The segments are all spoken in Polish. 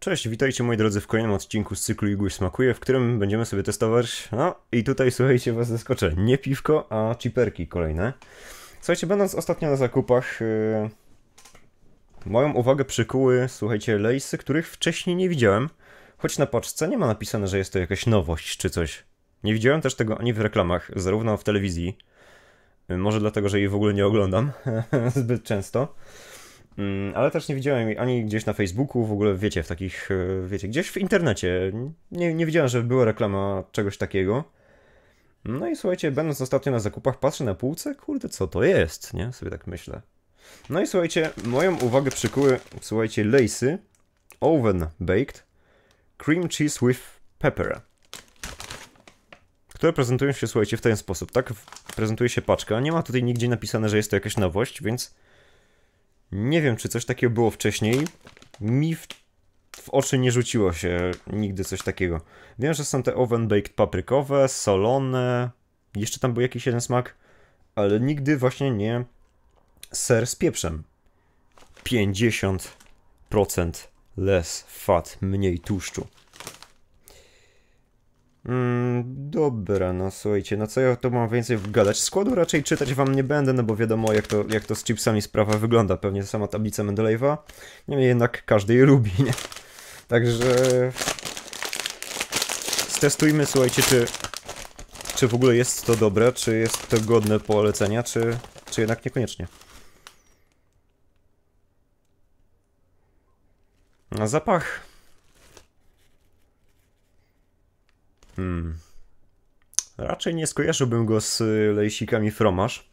Cześć, witajcie moi drodzy w kolejnym odcinku z cyklu Igły Smakuje, w którym będziemy sobie testować, no i tutaj słuchajcie, was zaskoczę, nie piwko, a chiperki kolejne. Słuchajcie, będąc ostatnio na zakupach, yy, moją uwagę przykuły, słuchajcie, lejsy, których wcześniej nie widziałem, choć na paczce nie ma napisane, że jest to jakaś nowość czy coś. Nie widziałem też tego ani w reklamach, zarówno w telewizji, yy, może dlatego, że jej w ogóle nie oglądam zbyt często, ale też nie widziałem jej ani gdzieś na Facebooku, w ogóle wiecie, w takich, e, wiecie, gdzieś w internecie. Nie, nie widziałem, że była reklama czegoś takiego. No i słuchajcie, będąc ostatnio na zakupach, patrzę na półce, kurde, co to jest, nie? Sobie tak myślę. No i słuchajcie, moją uwagę przykuły, słuchajcie, Lacy Oven Baked Cream Cheese with Pepper. Które prezentują się, słuchajcie, w ten sposób. Tak prezentuje się paczka. Nie ma tutaj nigdzie napisane, że jest to jakaś nowość, więc nie wiem, czy coś takiego było wcześniej. Mi w, w, oczy nie rzuciło się nigdy coś takiego. Wiem, że są te oven baked paprykowe, solone. Jeszcze tam był jakiś jeden smak, ale nigdy właśnie nie ser z pieprzem. 50% less fat, mniej tłuszczu. Mm, dobra, no słuchajcie, no co ja to mam więcej gadać? Składu raczej czytać wam nie będę, no bo wiadomo jak to, jak to z chipsami sprawa wygląda. Pewnie sama tablica Mendelejewa. Niemniej jednak każdy je lubi, nie? Także... Stestujmy, słuchajcie, czy, czy w ogóle jest to dobre, czy jest to godne polecenia, czy, czy jednak niekoniecznie. Zapach Hmm. Raczej nie skojarzyłbym go z y, lejsikami fromaż.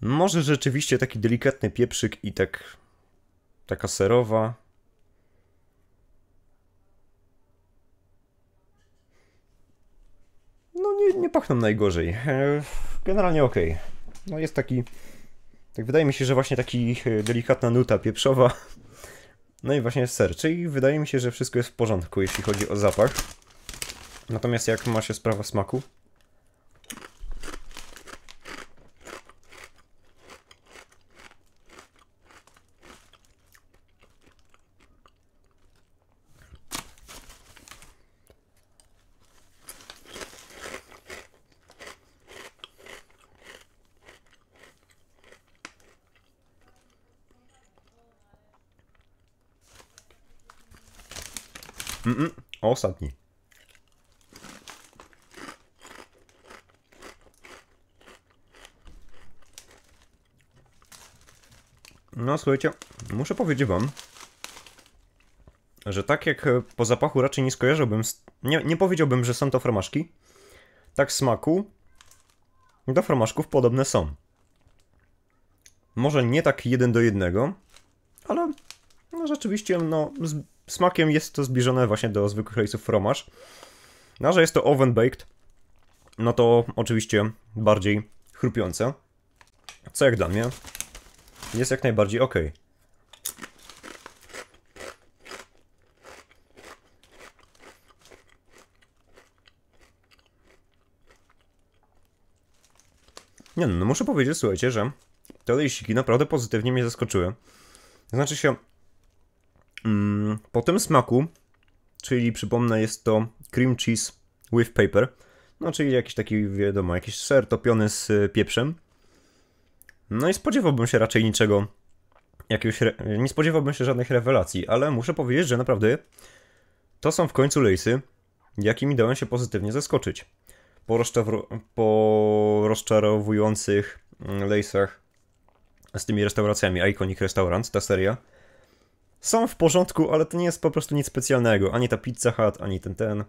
Może rzeczywiście taki delikatny pieprzyk i tak... Taka serowa. No nie, nie pachną najgorzej. E, generalnie ok. No jest taki... Tak wydaje mi się, że właśnie taki e, delikatna nuta pieprzowa no i właśnie ser, czyli wydaje mi się, że wszystko jest w porządku, jeśli chodzi o zapach. Natomiast jak ma się sprawa smaku? Mm -mm. Ostatni. No słuchajcie, muszę powiedzieć wam, że tak jak po zapachu raczej nie skojarzyłbym, nie, nie powiedziałbym, że są to fromaszki, tak smaku do fromaszków podobne są. Może nie tak jeden do jednego, ale no rzeczywiście no, smakiem jest to zbliżone właśnie do zwykłych rejsów fromaż. No, że jest to oven baked, no to oczywiście bardziej chrupiące. Co jak dla mnie jest jak najbardziej ok. Nie no, no muszę powiedzieć, słuchajcie, że te lejsiki naprawdę pozytywnie mnie zaskoczyły. Znaczy się, po tym smaku, czyli przypomnę, jest to cream cheese with paper, no czyli jakiś taki, wiadomo, jakiś ser topiony z y, pieprzem. No i spodziewałbym się raczej niczego, jakiegoś, nie spodziewałbym się żadnych rewelacji, ale muszę powiedzieć, że naprawdę to są w końcu lejsy, jakimi dałem się pozytywnie zaskoczyć. Po, po rozczarowujących mm, lejsach z tymi restauracjami Iconic Restaurant, ta seria, są w porządku, ale to nie jest po prostu nic specjalnego. Ani ta Pizza Hut, ani ten ten.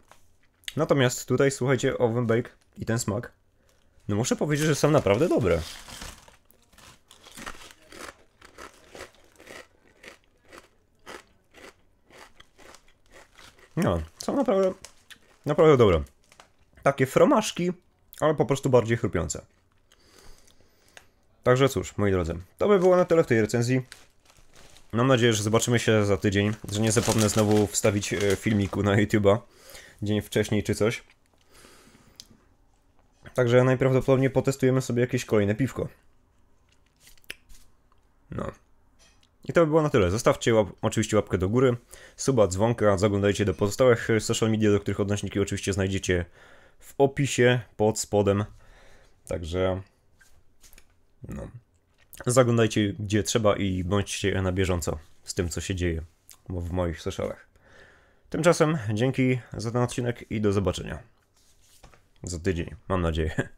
Natomiast tutaj, słuchajcie, oven bake i ten smak. No muszę powiedzieć, że są naprawdę dobre. No, są naprawdę, naprawdę dobre. Takie fromaszki, ale po prostu bardziej chrupiące. Także cóż, moi drodzy, to by było na tyle w tej recenzji. Mam nadzieję, że zobaczymy się za tydzień, że nie zapomnę znowu wstawić e, filmiku na YouTube'a dzień wcześniej czy coś. Także najprawdopodobniej potestujemy sobie jakieś kolejne piwko. No. I to by było na tyle. Zostawcie łap oczywiście łapkę do góry, suba, dzwonka, zaglądajcie do pozostałych social media, do których odnośniki oczywiście znajdziecie w opisie pod spodem. Także no. Zaglądajcie gdzie trzeba i bądźcie na bieżąco z tym, co się dzieje w moich socialach. Tymczasem dzięki za ten odcinek i do zobaczenia za tydzień, mam nadzieję.